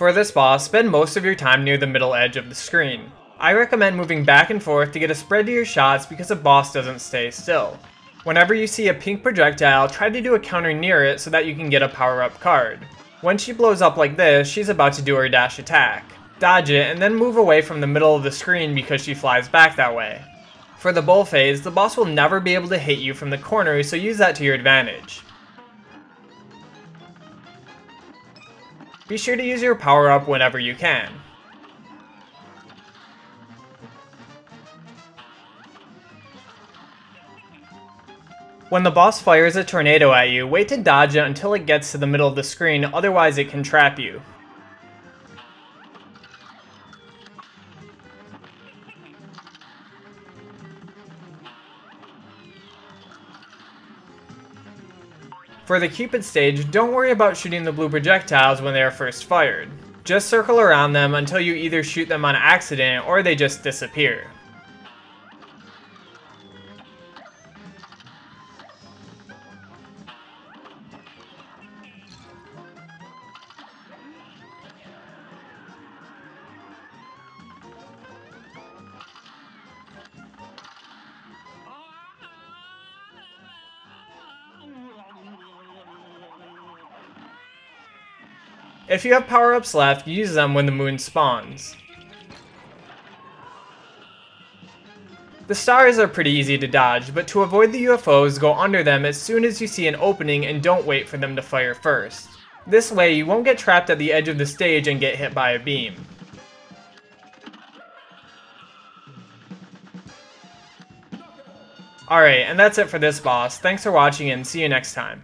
For this boss, spend most of your time near the middle edge of the screen. I recommend moving back and forth to get a spread to your shots because the boss doesn't stay still. Whenever you see a pink projectile, try to do a counter near it so that you can get a power up card. When she blows up like this, she's about to do her dash attack. Dodge it and then move away from the middle of the screen because she flies back that way. For the bull phase, the boss will never be able to hit you from the corner so use that to your advantage. Be sure to use your power up whenever you can. When the boss fires a tornado at you, wait to dodge it until it gets to the middle of the screen, otherwise it can trap you. For the Cupid stage, don't worry about shooting the blue projectiles when they are first fired. Just circle around them until you either shoot them on accident or they just disappear. If you have power-ups left, use them when the moon spawns. The stars are pretty easy to dodge, but to avoid the UFOs, go under them as soon as you see an opening and don't wait for them to fire first. This way, you won't get trapped at the edge of the stage and get hit by a beam. Alright, and that's it for this boss. Thanks for watching and see you next time.